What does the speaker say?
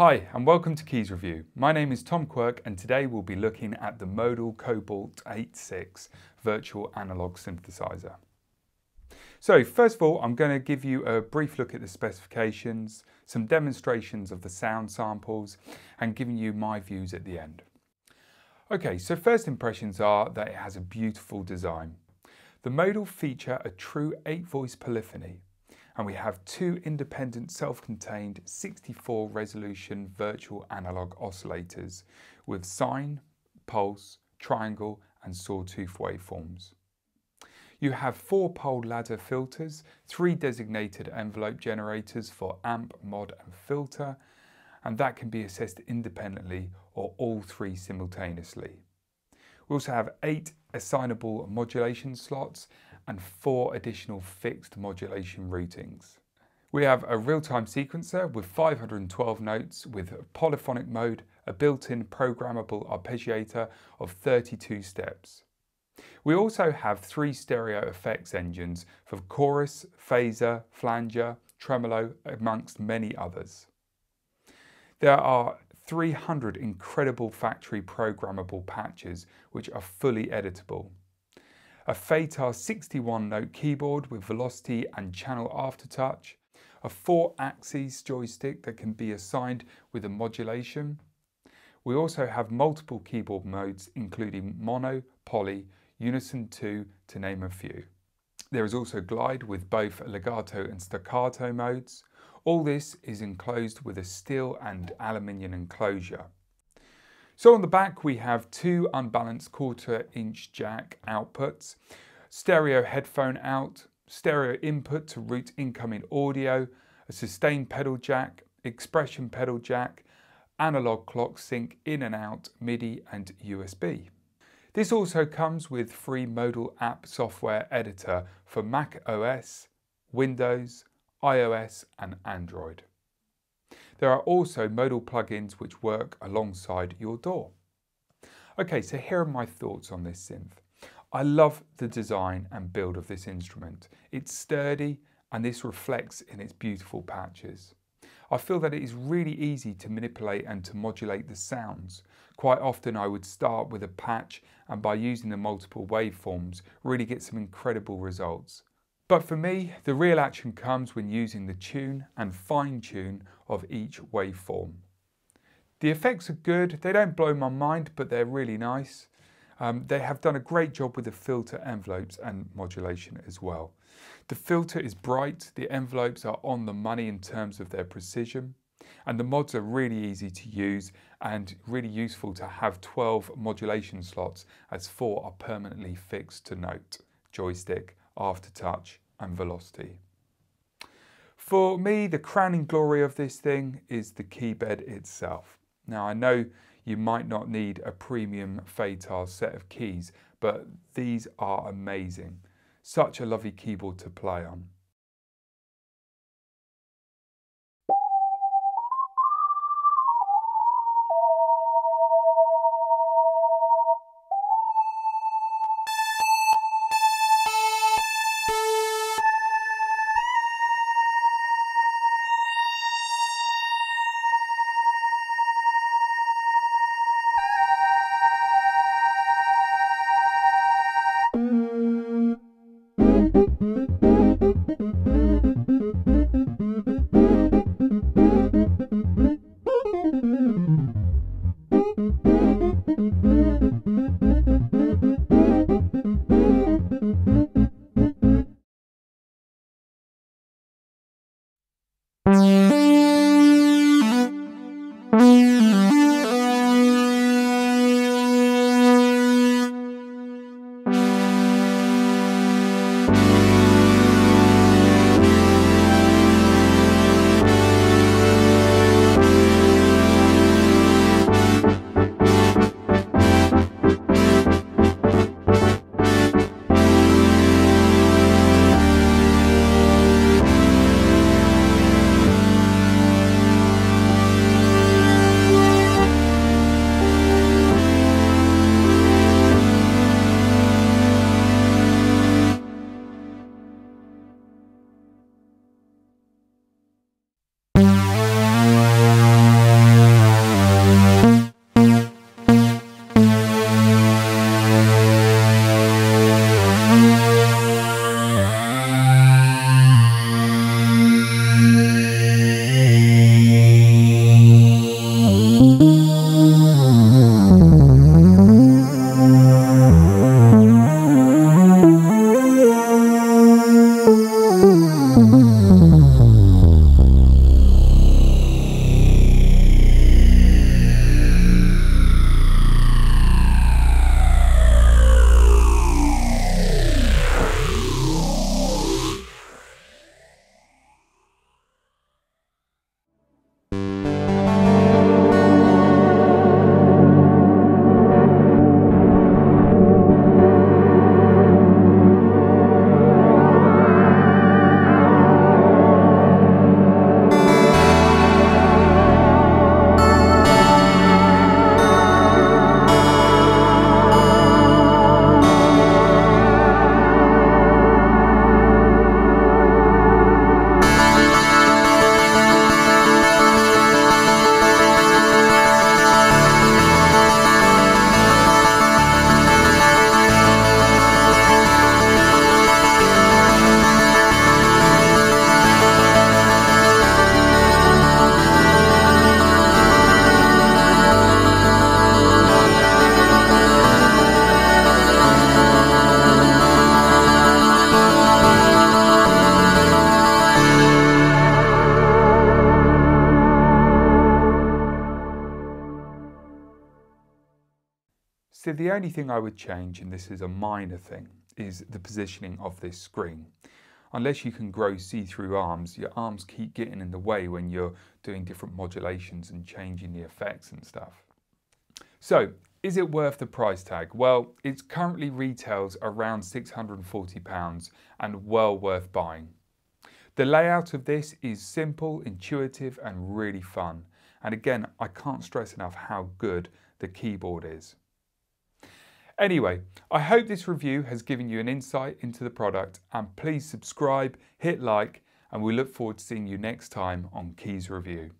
Hi and welcome to Keys Review. My name is Tom Quirk and today we'll be looking at the Modal Cobalt 8X virtual analog synthesizer. So first of all I'm going to give you a brief look at the specifications, some demonstrations of the sound samples and giving you my views at the end. Okay, so first impressions are that it has a beautiful design. The Modal feature a true 8 voice polyphony and we have two independent self-contained 64 resolution virtual analog oscillators with sine, pulse, triangle and sawtooth waveforms. You have four pole ladder filters, three designated envelope generators for amp, mod and filter, and that can be assessed independently or all three simultaneously. We also have eight assignable modulation slots and four additional fixed modulation routings. We have a real-time sequencer with 512 notes with polyphonic mode, a built-in programmable arpeggiator of 32 steps. We also have three stereo effects engines for chorus, phaser, flanger, tremolo, amongst many others. There are 300 incredible factory programmable patches which are fully editable a FATAR 61 note keyboard with velocity and channel aftertouch, a four axis joystick that can be assigned with a modulation. We also have multiple keyboard modes including mono, poly, unison 2 to name a few. There is also glide with both legato and staccato modes. All this is enclosed with a steel and aluminium enclosure. So on the back we have two unbalanced quarter inch jack outputs, stereo headphone out, stereo input to route incoming audio, a sustain pedal jack, expression pedal jack, analog clock sync in and out, MIDI and USB. This also comes with free Modal app software editor for Mac OS, Windows, iOS and Android. There are also modal plugins which work alongside your DAW. Okay, so here are my thoughts on this synth. I love the design and build of this instrument. It's sturdy and this reflects in its beautiful patches. I feel that it is really easy to manipulate and to modulate the sounds. Quite often I would start with a patch and by using the multiple waveforms really get some incredible results. But for me, the real action comes when using the tune and fine tune of each waveform. The effects are good, they don't blow my mind, but they're really nice. Um, they have done a great job with the filter envelopes and modulation as well. The filter is bright, the envelopes are on the money in terms of their precision, and the mods are really easy to use and really useful to have 12 modulation slots as four are permanently fixed to note, joystick, aftertouch and velocity. For me, the crowning glory of this thing is the keybed itself. Now, I know you might not need a premium FATAR set of keys, but these are amazing. Such a lovely keyboard to play on. So the only thing I would change, and this is a minor thing, is the positioning of this screen. Unless you can grow see-through arms, your arms keep getting in the way when you're doing different modulations and changing the effects and stuff. So, is it worth the price tag? Well, it currently retails around £640 and well worth buying. The layout of this is simple, intuitive and really fun. And again, I can't stress enough how good the keyboard is. Anyway, I hope this review has given you an insight into the product and please subscribe, hit like, and we look forward to seeing you next time on Keys Review.